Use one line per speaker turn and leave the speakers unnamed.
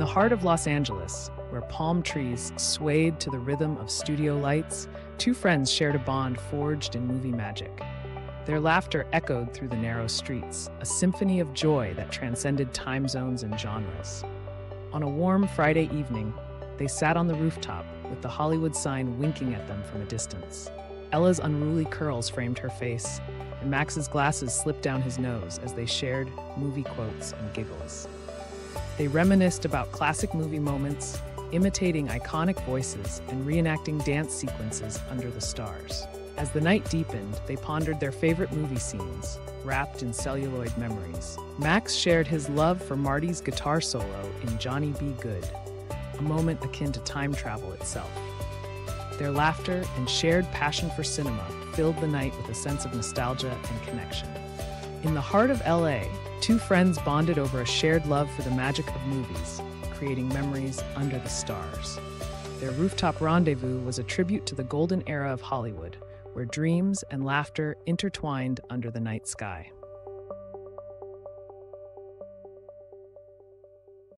the heart of Los Angeles, where palm trees swayed to the rhythm of studio lights, two friends shared a bond forged in movie magic. Their laughter echoed through the narrow streets, a symphony of joy that transcended time zones and genres. On a warm Friday evening, they sat on the rooftop with the Hollywood sign winking at them from a distance. Ella's unruly curls framed her face, and Max's glasses slipped down his nose as they shared movie quotes and giggles. They reminisced about classic movie moments, imitating iconic voices and reenacting dance sequences under the stars. As the night deepened, they pondered their favorite movie scenes, wrapped in celluloid memories. Max shared his love for Marty's guitar solo in Johnny B. Goode, a moment akin to time travel itself. Their laughter and shared passion for cinema filled the night with a sense of nostalgia and connection. In the heart of LA, two friends bonded over a shared love for the magic of movies, creating memories under the stars. Their rooftop rendezvous was a tribute to the golden era of Hollywood, where dreams and laughter intertwined under the night sky.